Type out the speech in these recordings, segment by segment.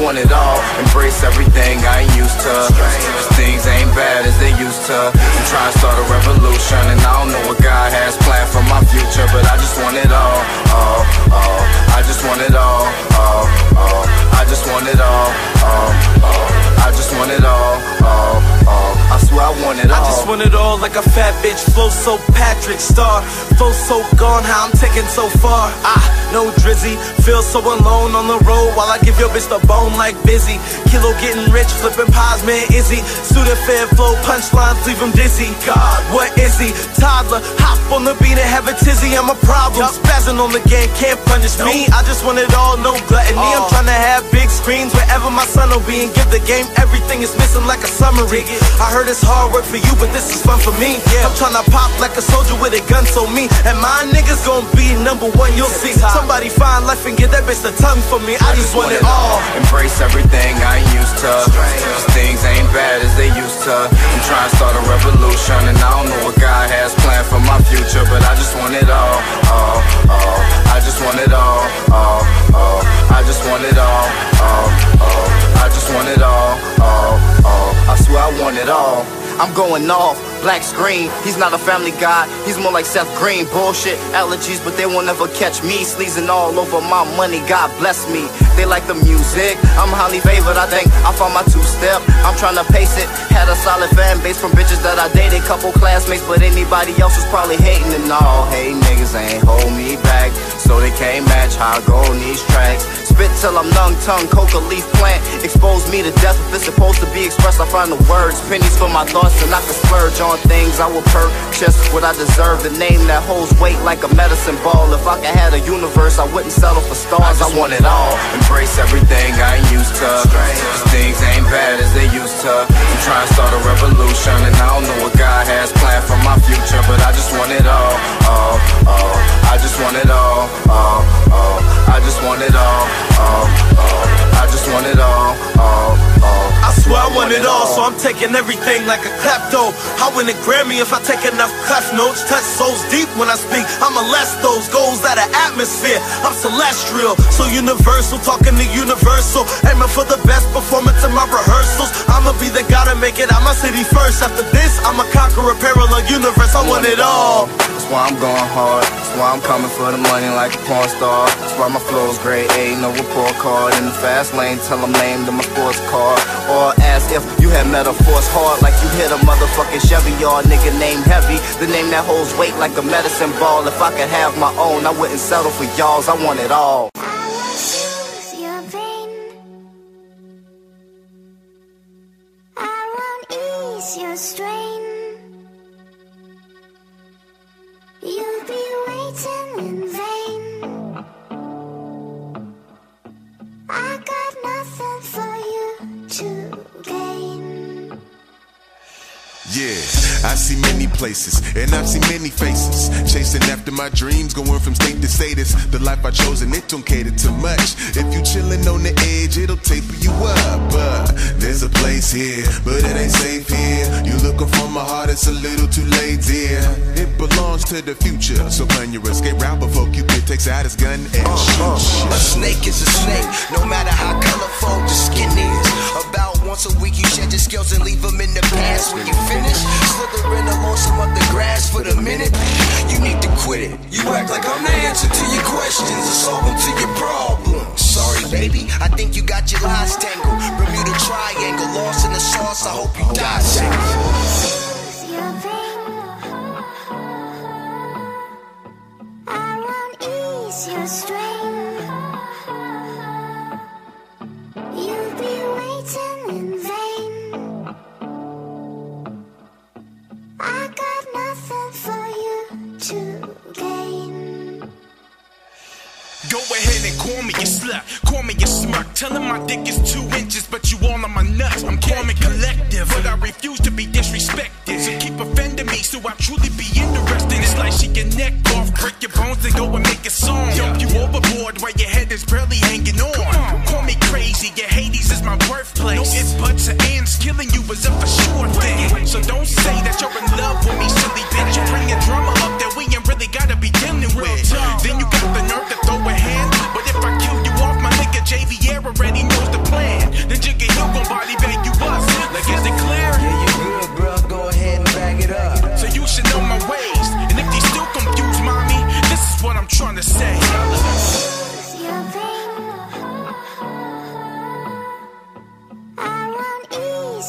want it all. Embrace everything I ain't used to. Things ain't bad as they used to. I'm trying to start a revolution, and I don't know what God has planned for my future, but I just want it all. Oh, oh, I just want it all. Oh, oh, I just want it all. Oh, oh, I just want it all. Oh, oh, I swear I want it all. Want it all like a fat bitch. Flow so Patrick Star. Flow so gone, how I'm taking so far. Ah, no drizzy. Feel so alone on the road while I give your bitch the bone like busy. Kilo getting rich, flipping pies, man, Izzy. Student fed flow, punchlines, leave him dizzy. God, what is he? Toddler, hop on the beat and have a tizzy. I'm a problem. Spazzing on the game, can't punish me. I just want it all, no gluttony. I'm trying to have big screens wherever my son will be and give the game everything is missing like a summary. I heard it's hard work for you, but this is fun for me. I'm trying to pop like a soldier with a gun, so me and my niggas gon' be number one. You'll see somebody find life and give that bitch the tongue for me. I just want it all. Embrace everything I ain't used to. Cause things ain't bad as they used to. I'm trying to start a revolution, and I don't know what God has planned for my future, but I just want it all. Oh, oh, I just want it all. Oh, oh, I just want it all. Oh, oh, I just want it all. Oh, oh, I swear I want it all. I'm going off, black screen. He's not a family guy, he's more like Seth Green. Bullshit, allergies, but they won't ever catch me. Sneezing all over my money, God bless me. They like the music, I'm highly favored, I think. I found my two step, I'm trying to pace it. Had a solid fan base from bitches that I dated, couple classmates, but anybody else was probably hating and all. Hey, niggas ain't hold me back, so they can't match how I go on these tracks. Spit till I'm numb tongue, coca leaf plant. Expose me to death if it's supposed to be expressed. I find the words, pennies for my thoughts, and I can splurge on things I will purchase what I deserve. The name that holds weight like a medicine ball. If I could have a universe, I wouldn't settle for stars. I, want it all. Embrace everything I ain't used to. Cause things ain't bad as they used to. I'm trying to start a revolution, and I don't know what God has planned for my future, but I just want it all. Oh, oh, I just want it all. Oh, oh, I just want it all. Oh, oh, I just want it all. Oh, oh. I swear I want it all, so I'm taking everything like a klepto. I win a Grammy if I take enough clef notes. Touch souls deep when I speak. I'm molest those goals out of atmosphere. I'm celestial, so universal, talking to universal. Aiming for the best performance in my rehearsals. I'ma be the guy to make it out my city first. After this, I'ma conquer a parallel universe. I want it all. That's why I'm going hard. That's why I'm coming for the money like a porn star. That's why my flow's grade A, no report card. In the fast lane, tell them named in my sports car. Or ask if you had metaphors hard like you hit a motherfucking Chevy y'all nigga named Heavy. The name that holds weight like a medicine ball. If I could have my own, I wouldn't settle for y'all's. I want it all. Your strain. Yeah, I see many places and I've seen many faces. Chasing after my dreams, going from state to state. It's the life I chose and it don't cater to much. If you chillin' on the edge, it'll taper you up. But there's a place here, but it ain't safe here. You looking for my heart, it's a little too late, dear. It belongs to the future, so plan your escape route before Cupid takes out his gun and uh, uh, shoots. A snake is a snake, no matter how colorful the skin is. About once a week, you shed your skills and leave them in the past. When you finish, slithering along some of the grass for the minute, you need to quit it. You act like I'm the answer to your questions, or solve them to your problems. Sorry, baby, I think you got your lies tangled. Bermuda Triangle, lost in the sauce. I hope you die safe. Ahead and call me a slut, call me a smirk. Tell him my dick is two inches, but you all on my nuts. I'm calm and collective, but I refuse to be disrespected. to ends, killing you is a for sure thing. So don't say that you're in love with me, silly bitch. You bring a drama up that we ain't really gotta be dealing with. Then you got the nerve to throw a hand. But if I kill you off, my nigga JVR already knows the plan. Then JugaHill gon' body bag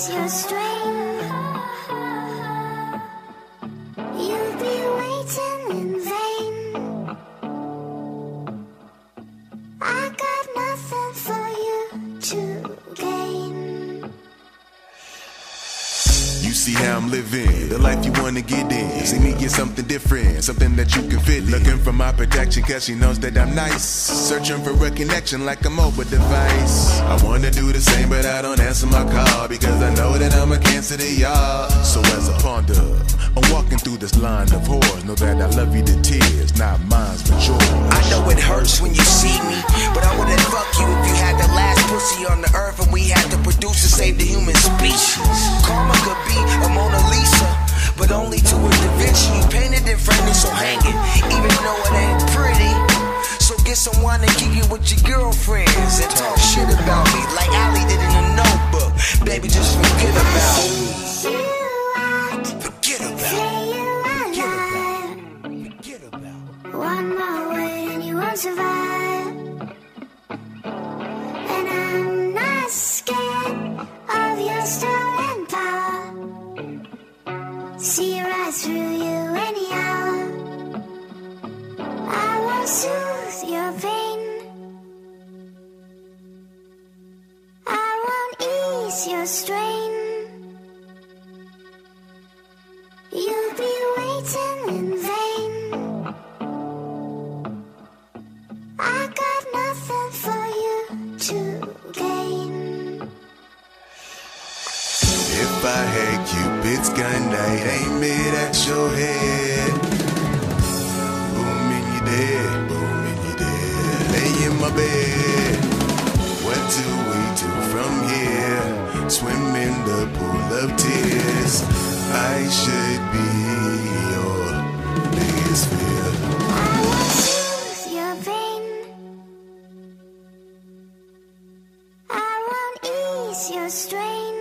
you straight. See how I'm living. The life you wanna get in. See me get something different, something that you can fit. in. Looking for my protection, cause she knows that I'm nice. Searching for a connection like a mobile device. I wanna do the same, but I don't answer my call because I know that I'm a cancer to y'all. So as I ponder, I'm walking through this line of horrors. Know that I love you to tears, not mine, but yours. I know it hurts when you see me, but I wouldn't fuck you if you had the last pussy on the earth and we had to soothe your pain. I won't ease your strain. You'll be waiting in vain. I got nothing for you to gain. If I had Cupid's gun, I'd aim it at your head. Dead. Boom, you dead. Lay in my bed. What do we do from here? Swim in the pool of tears. I should be your biggest fear. I will soothe your pain. I won't ease your strain.